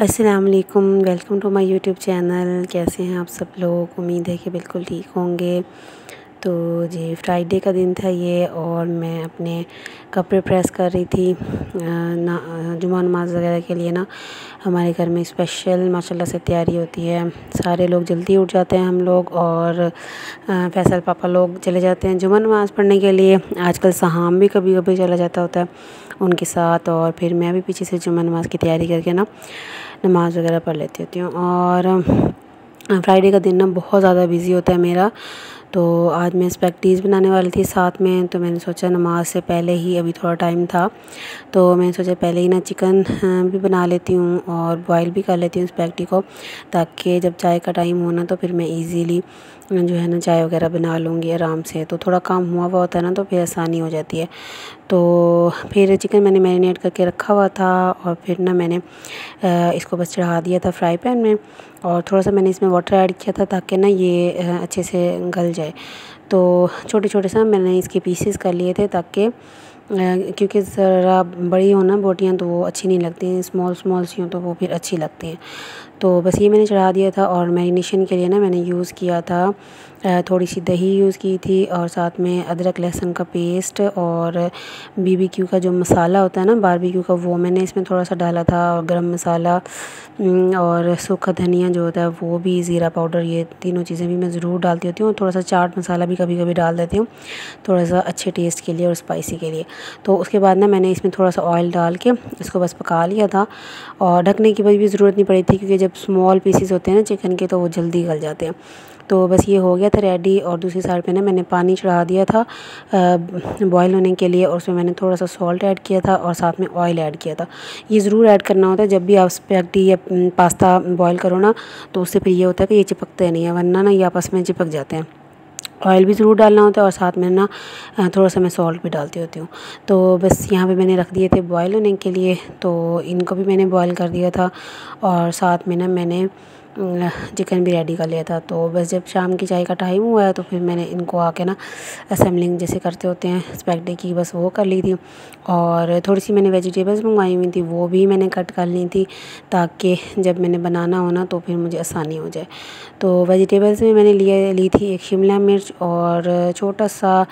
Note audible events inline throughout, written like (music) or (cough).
अस्सलाम वालेकुम welcome to my YouTube channel. कैसे हैं आप सब लोग? उम्मीद है कि बिल्कुल ठीक होंगे। तो जी फ्राइडे का दिन था ये और मैं अपने कपड़े प्रेस कर रही थी ना जुमा नमाज़ वगैरह के लिए ना। हमारे घर में स्पेशल माशाल्लाह से तैयारी होती है। सारे लोग जल्दी उठ जाते हैं हम लोग और फैसल पापा लोग चले जाते हैं जुमा नमाज़ पढ़ने के लिए। आजकल सहाम भी कभी कभी चला जाता होता है उनके साथ और फिर मैं भी पीछे से जुमा नमाज़ की तैयारी करके ना नमाज़ वगैरह पढ़ लेती होती हूँ। और फ्राइडे का दिन ना बहुत ज़्यादा बिज़ी होता है मेरा। तो आज मैं स्पेक्टीज़ बनाने वाली थी साथ में तो मैंने सोचा नमाज़ से पहले ही अभी थोड़ा टाइम था। तो मैंने सोचा पहले ही ना चिकन भी बना लेती हूँ और बॉईल भी कर लेती हूँ स्पेक्टी को, ताकि जब चाय का टाइम हो ना तो फिर मैं इजीली जो है ना चाय वगैरह बना लूँगी आराम से तो थोड़ा काम हुआ हुआ होता है ना तो फिर आसानी हो जाती है। तो फिर चिकन मैंने मैरिनेट करके रखा हुआ था और फिर ना मैंने इसको बस चढ़ा दिया था फ्राई पैन में और थोड़ा सा मैंने इसमें वाटर ऐड किया था ताकि ना ये अच्छे से गल जाए। तो छोटे छोटे सा मैंने इसके पीसेस कर लिए थे ताकि क्योंकि ज़रा बड़ी हो ना बोटियाँ तो वो अच्छी नहीं लगती हैं स्मॉल स्मॉल सी हों तो वो फिर अच्छी लगती हैं। तो बस ये मैंने चढ़ा दिया था और मैरिनेशन के लिए ना मैंने यूज़ किया था। थोड़ी सी दही यूज़ की थी और साथ में अदरक, लहसुन का पेस्ट और बीबीक्यू का जो मसाला होता है ना बारबेक्यू का, वो मैंने इसमें थोड़ा सा डाला था और गरम मसाला और सूखा धनिया जो होता है, वो भी ज़ीरा पाउडर, ये तीनों चीज़ें भी मैं ज़रूर डालती होती हूँ। और थोड़ा सा चाट मसाला भी कभी कभी डाल देती हूँ थोड़ा सा अच्छे टेस्ट के लिए और स्पाइसी के लिए। तो उसके बाद ना मैंने इसमें थोड़ा सा ऑयल डाल के इसको बस पका लिया था और ढकने की भी ज़रूरत नहीं पड़ी थी क्योंकि जब स्मॉल पीसीस होते हैं ना चिकन के तो वो जल्दी गल जाते हैं। तो बस ये हो गया था रेडी और दूसरी साइड पे ना मैंने पानी चढ़ा दिया था बॉईल होने के लिए और उसमें मैंने थोड़ा सा सॉल्ट ऐड किया था और साथ में ऑयल ऐड किया था। ये ज़रूर ऐड करना होता है जब भी आप स्पैगटी या पास्ता बॉयल करो ना तो उससे फिर ये होता है कि ये चिपकते नहीं है, वरना ना ये आपस में चिपक जाते हैं। ऑयल भी ज़रूर डालना होता है और साथ में ना थोड़ा सा मैं सॉल्ट भी डालती होती हूँ। तो बस यहाँ पे मैंने रख दिए थे बॉयल होने के लिए तो इनको भी मैंने बॉयल कर दिया था और साथ में ना मैंने चिकन भी रेडी कर लिया था। तो बस जब शाम की चाय का टाइम हुआ है तो फिर मैंने इनको आके ना असेंबलिंग जैसे करते होते हैं स्पैगडी की बस वो कर ली थी। और थोड़ी सी मैंने वेजिटेबल्स मंगवाई हुई थी, वो भी मैंने कट कर ली थी, ताकि जब मैंने बनाना हो ना तो फिर मुझे आसानी हो जाए। तो वेजिटेबल्स में मैंने लिए, ली थी एक शिमला मिर्च और छोटा सा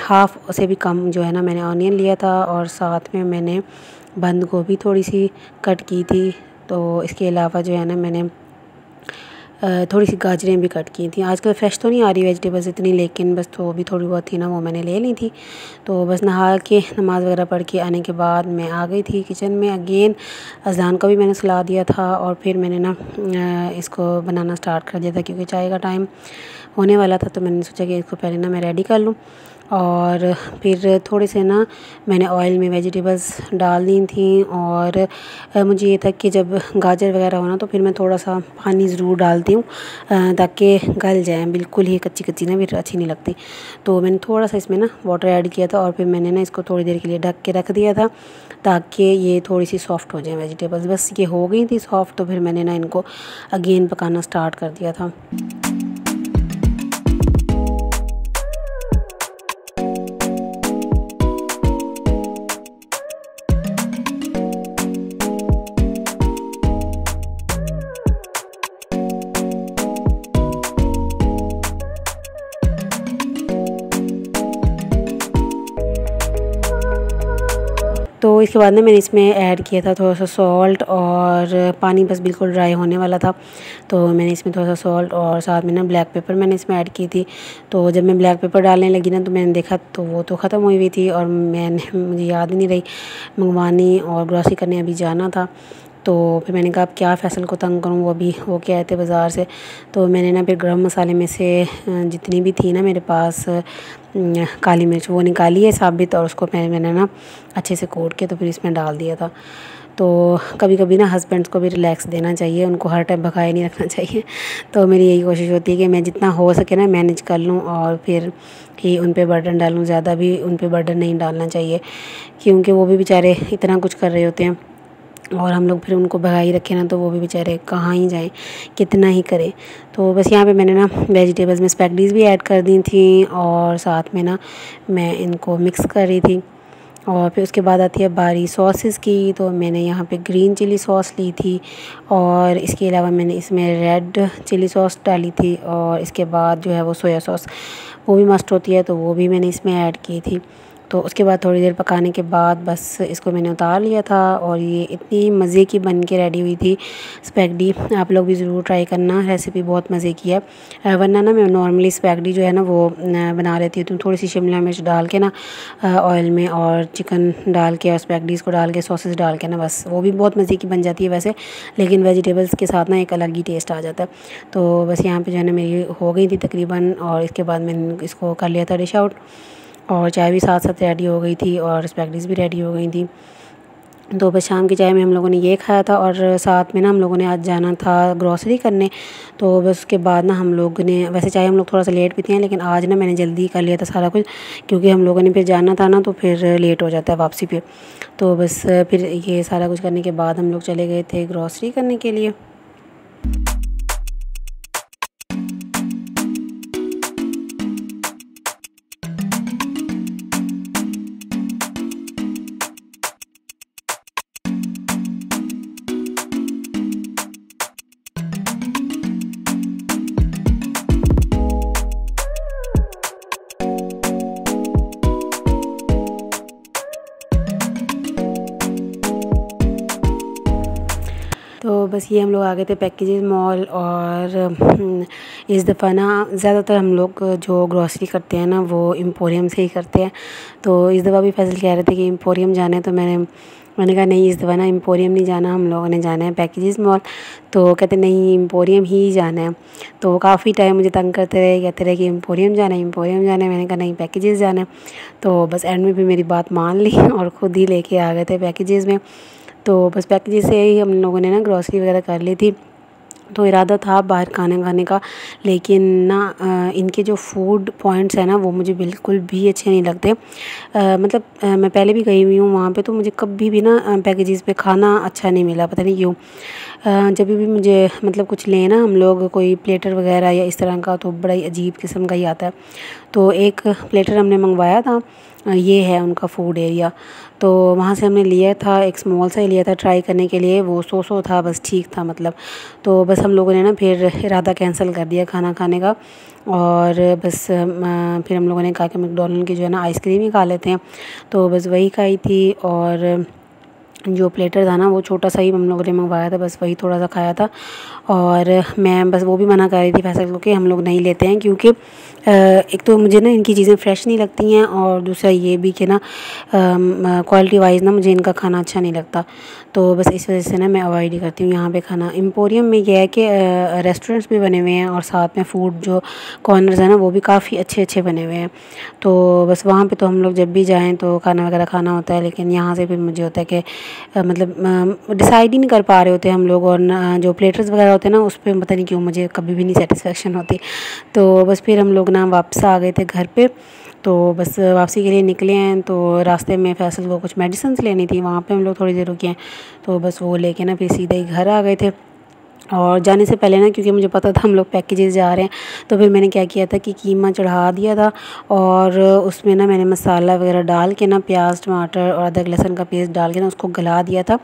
हाफ़ से भी कम जो है ना मैंने ऑनियन लिया था। और साथ में मैंने बंद गोभी थोड़ी सी कट की थी। तो इसके अलावा जो है ना मैंने थोड़ी सी गाजरें भी कट की थी। आजकल फ़्रेश तो नहीं आ रही वेजिटेबल्स इतनी, लेकिन बस तो भी थोड़ी बहुत थी ना, वो मैंने ले ली थी। तो बस नहा के, नमाज़ वगैरह पढ़ के आने के बाद मैं आ गई थी किचन में। अगेन अजान का भी मैंने सलाह दिया था और फिर मैंने ना इसको बनाना स्टार्ट कर दिया था क्योंकि चाय का टाइम होने वाला था तो मैंने सोचा कि इसको पहले ना मैं रेडी कर लूँ। और फिर थोड़े से ना मैंने ऑयल में वेजिटेबल्स डाल दी थी और मुझे ये था कि जब गाजर वगैरह हो ना तो फिर मैं थोड़ा सा पानी ज़रूर डालती हूँ ताकि गल जाए, बिल्कुल ही कच्ची कच्ची ना फिर अच्छी नहीं लगती। तो मैंने थोड़ा सा इसमें ना वाटर ऐड किया था और फिर मैंने ना इसको थोड़ी देर के लिए ढक के रख दिया था, ताकि ये थोड़ी सी सॉफ़्ट हो जाए वेजिटेबल्स बस ये हो गई थी सॉफ़्ट तो फिर मैंने ना इनको अगेन पकाना स्टार्ट कर दिया था। तो इसके बाद ना मैंने इसमें ऐड किया था थोड़ा सा सॉल्ट और पानी बस बिल्कुल ड्राई होने वाला था। तो मैंने इसमें थोड़ा सा सॉल्ट और साथ में ना ब्लैक पेपर मैंने इसमें ऐड की थी। तो जब मैं ब्लैक पेपर डालने लगी ना तो मैंने देखा तो वो तो ख़त्म हुई हुई थी और मैंने, मुझे याद नहीं रही। मंगवानी और ग्रॉसरी करने अभी जाना था। तो फिर मैंने कहा, अब क्या फ़ैसल को तंग करूँ? वो भी वो क्या आए थे बाज़ार से। तो मैंने ना फिर गर्म मसाले में से जितनी भी थी ना मेरे पास काली मिर्च, वो निकाली है साबित और उसको मैंने मैंने ना अच्छे से कोट के तो फिर इसमें डाल दिया था। तो कभी कभी ना हस्बैंड्स को भी रिलैक्स देना चाहिए, उनको हर टाइम भगाए नहीं रखना चाहिए। तो मेरी यही कोशिश होती है कि मैं जितना हो सके ना मैनेज कर लूँ और फिर ही उन पर बर्डन डालूँ, ज़्यादा भी उन पर बर्डन नहीं डालना चाहिए, क्योंकि वो भी बेचारे इतना कुछ कर रहे होते हैं। और हम लोग फिर उनको भगाई रखे ना तो वो भी बेचारे कहाँ ही जाएँ, कितना ही करें। तो बस यहाँ पे मैंने ना वेजिटेबल्स में स्पैगडीज भी ऐड कर दी थी और साथ में ना मैं इनको मिक्स कर रही थी। और फिर उसके बाद आती है बारी सॉसेस की तो मैंने यहाँ पे ग्रीन चिली सॉस ली थी और इसके अलावा मैंने इसमें रेड चिली सॉस डाली थी और इसके बाद जो है वो सोया सॉस वो भी मस्ट होती है तो वो भी मैंने इसमें ऐड की थी। तो उसके बाद थोड़ी देर पकाने के बाद बस इसको मैंने उतार लिया था और ये इतनी मज़े की बन के रेडी हुई थी। स्पैगडी आप लोग भी ज़रूर ट्राई करना रेसिपी बहुत मज़े की है। वरना ना मैं नॉर्मली स्पैगडी जो है ना वो बना लेती हूँ। तो थोड़ी सी शिमला मिर्च डाल के ना ऑयल में और चिकन डाल के और स्पैगडीज़ को डाल के सॉसेज डाल के ना बस, वो भी बहुत मज़े की बन जाती है वैसे। लेकिन वेजिटेबल्स के साथ ना एक अलग ही टेस्ट आ जाता है। तो बस यहाँ पर जो है ना मेरी हो गई थी तकरीबन और इसके बाद मैंने इसको कर लिया था डिश आउट और चाय भी साथ साथ रेडी हो गई थी और स्पैगडीज़ भी रेडी हो गई थी। तो बस शाम की चाय में हम लोगों ने ये खाया था और साथ में ना हम लोगों ने आज जाना था ग्रॉसरी करने। तो बस उसके बाद ना हम लोग ने, वैसे चाय हम लोग थोड़ा सा लेट पीते हैं लेकिन आज ना मैंने जल्दी कर लिया था सारा कुछ क्योंकि हम लोगों ने फिर जाना था ना तो फिर लेट हो जाता है वापसी पे। तो बस फिर ये सारा कुछ करने के बाद हम लोग चले गए थे ग्रॉसरी करने के लिए। तो बस ये हम लोग आ गए थे पैकेजेस मॉल और हम्म, इस दफ़ा ना ज़्यादातर हम लोग जो ग्रॉसरी करते हैं ना वो एम्पोरियम से ही करते हैं। तो इस दफ़ा भी फैसल कह रहे थे कि एम्पोरियम जाना है तो मैंने मैंने कहा नहीं इस दफ़ा ना एम्पोरियम नहीं जाना हम लोगों ने जाना है पैकेजेस मॉल तो कहते नहीं एम्पोरियम ही जाना है। तो काफ़ी टाइम मुझे तंग करते रहे कहते रहे कि एम्पोरियम जाना है एम्पोरियम जाना है मैंने कहा नहीं पैकेजेस जाना है। तो बस एंड में भी मेरी बात मान ली (laughs) और ख़ुद ही लेके आ गए थे पैकेजेस में। तो बस पैकेज से ही हम लोगों ने ना ग्रॉसरी वगैरह कर ली थी तो इरादा था बाहर खाने खाने का लेकिन ना इनके जो फ़ूड पॉइंट्स हैं ना वो मुझे बिल्कुल भी अच्छे नहीं लगते। आ, मतलब आ, मैं पहले भी गई हुई हूँ वहाँ पे तो मुझे कभी भी ना पैकेजेस पे खाना अच्छा नहीं मिला पता नहीं क्यों। जब भी मुझे मतलब कुछ लेना हम लोग कोई प्लेटर वगैरह या इस तरह का तो बड़ा ही अजीब किस्म का ही आता है। तो एक प्लेटर हमने मंगवाया था, ये है उनका फ़ूड एरिया तो वहाँ से हमने लिया था, एक स्मॉल सा ही लिया था ट्राई करने के लिए, वो सो सो था, बस ठीक था मतलब। तो बस हम लोगों ने ना फिर इरादा कैंसिल कर दिया खाना खाने का और बस फिर हम लोगों ने कहा कि मैकडोनल्ड की जो है ना आइसक्रीम ही खा लेते हैं। तो बस वही खाई थी और जो प्लेटर था ना, वो छोटा सा ही हम लोगों ने मंगवाया था, बस वही थोड़ा सा खाया था। और मैं बस वो भी मना कर रही थी फैसल को कि हम लोग नहीं लेते हैं, क्योंकि एक तो मुझे ना इनकी चीज़ें फ़्रेश नहीं लगती हैं, और दूसरा ये भी कि ना क्वालिटी वाइज ना मुझे इनका खाना अच्छा नहीं लगता। तो बस इस वजह से ना मैं अवॉइड ही करती हूँ यहाँ पे खाना। एम्पोरियम में यह है कि रेस्टोरेंट्स भी बने हुए हैं, और साथ में फ़ूड जो कॉर्नर्स हैं ना, वो भी काफ़ी अच्छे अच्छे बने हुए हैं। तो बस वहाँ पर तो हम लोग जब भी जाएँ तो खाना वगैरह खाना होता है, लेकिन यहाँ से फिर मुझे होता है कि मतलब डिसाइड ही नहीं कर पा रहे होते हम लोग और ना जो प्लेटर्स वगैरह होते हैं ना, उस पर पता नहीं क्यों मुझे कभी भी नहीं सेटिस्फेक्शन होती। तो बस फिर हम लोग ना वापस आ गए थे घर पर तो बस वापसी के लिए निकले हैं तो रास्ते में फैसल को कुछ मेडिसिन लेनी थी, वहाँ पर हम लोग थोड़ी देर रुके हैं। तो बस वो लेके ना फिर सीधे ही घर आ गए थे। और जाने से पहले ना, क्योंकि मुझे पता था हम लोग पैकेजेस जा रहे हैं तो फिर मैंने क्या किया था कि कीमा चढ़ा दिया था और उसमें ना मैंने मसाला वगैरह डाल के ना प्याज, टमाटर और अदरक, लहसुन का पेस्ट डाल के ना उसको गला दिया था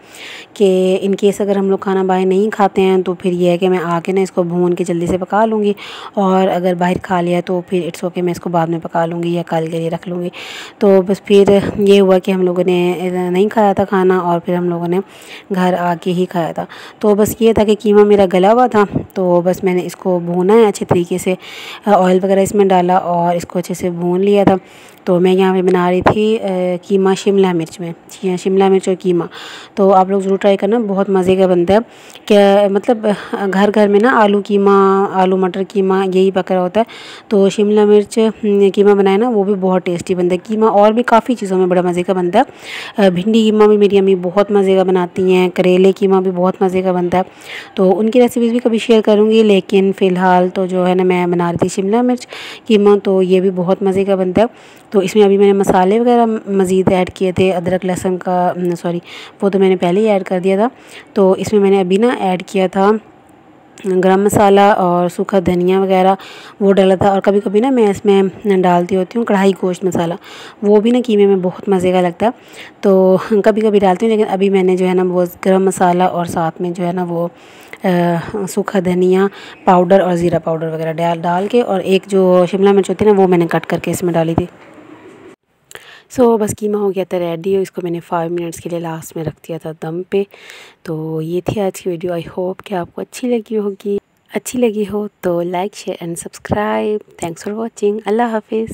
कि इन केस अगर हम लोग खाना बाहर नहीं खाते हैं तो फिर यह है कि मैं आके ना इसको भून के जल्दी से पका लूँगी और अगर बाहर खा लिया तो फिर इट्स ओके मैं इसको बाद में पका लूँगी या कल के लिए रख लूँगी। तो बस फिर ये हुआ कि हम लोगों ने नहीं खाया था खाना और फिर हम लोगों ने घर आके ही खाया था। तो बस ये था कि कीमा मेरा गला हुआ था तो बस मैंने इसको भूना है अच्छे तरीके से ऑयल वगैरह इसमें डाला और इसको अच्छे से भून लिया था। तो मैं यहाँ पे बना रही थी कीमा शिमला मिर्च में शिमला मिर्च और कीमा। तो आप लोग ज़रूर ट्राई करना, बहुत मज़े का बनता है। क्या मतलब घर घर में ना आलू कीमा, आलू मटर कीमा, यही पक रहा होता है। तो शिमला मिर्च कीमा बनाए ना, वो भी बहुत टेस्टी बनता है। कीमा और भी काफ़ी चीज़ों में बड़ा मज़े का बनता है। भिंडी कीमा भी मेरी अम्मी बहुत मज़े का बनाती हैं, करेले कीमा भी बहुत मज़े का बनता है। तो उनकी रेसिपीज़ भी कभी शेयर करूँगी, लेकिन फ़िलहाल तो जो है ना, मैं बना रही थी शिमला मिर्च, कीमा तो ये भी बहुत मज़े का बनता है। तो इसमें अभी मैंने मसाले वगैरह मज़ीद ऐड किए थे, अदरक, लहसुन का सॉरी वो तो मैंने पहले ही ऐड कर दिया था। तो इसमें मैंने अभी ना ऐड किया था गरम मसाला और सूखा धनिया वगैरह, वो डाला था। और कभी कभी ना मैं इसमें डालती होती हूँ कढ़ाई गोश्त मसाला, वो भी ना कीमे में बहुत मज़े का लगता है। तो कभी कभी डालती हूँ, लेकिन अभी मैंने जो है ना, वो गरम मसाला और साथ में जो है ना, वो सूखा धनिया पाउडर और ज़ीरा पाउडर वगैरह डाल डाल के और एक जो शिमला मिर्च होती है ना वो मैंने कट करके इसमें डाली थी। सो so, बस कीमा हो गया था रेडी और इसको मैंने फाइव मिनट्स के लिए लास्ट में रख दिया था दम पे। तो ये थी आज की वीडियो आई होप कि आपको अच्छी लगी होगी। अच्छी लगी हो तो like share and subscribe thanks for watching अल्लाह हाफिज़।